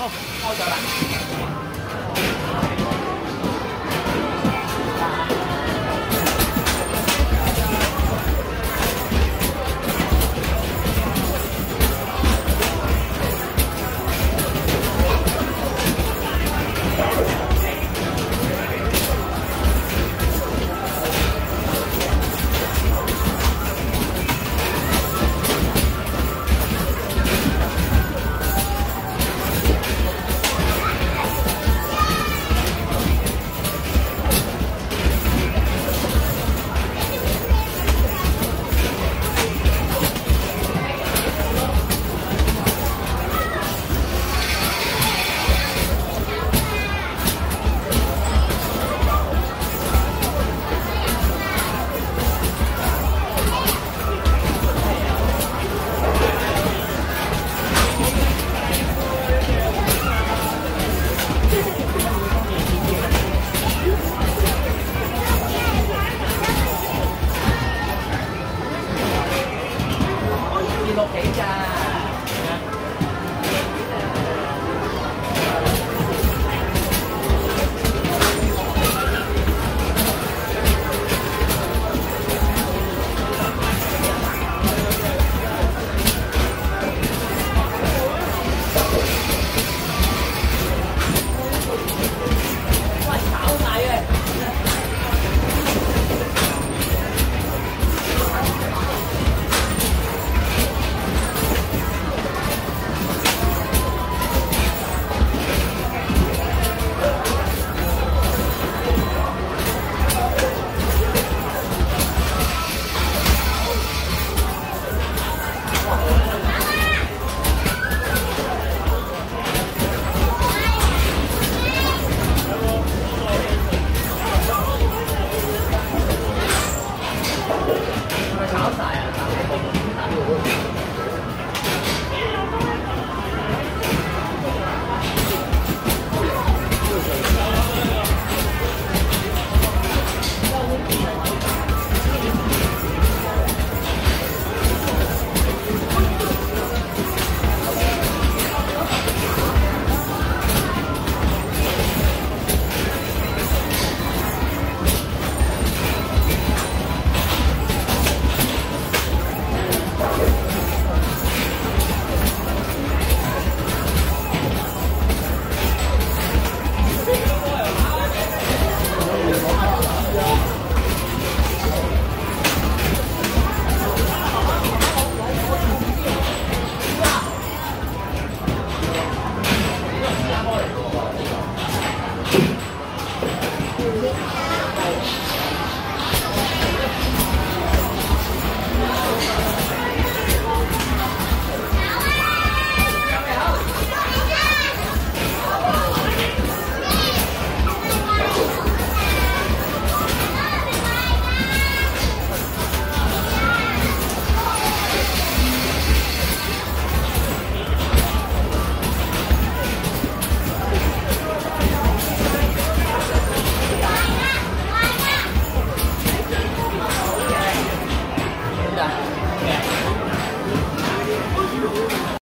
好，好，小兰。個幾㗎？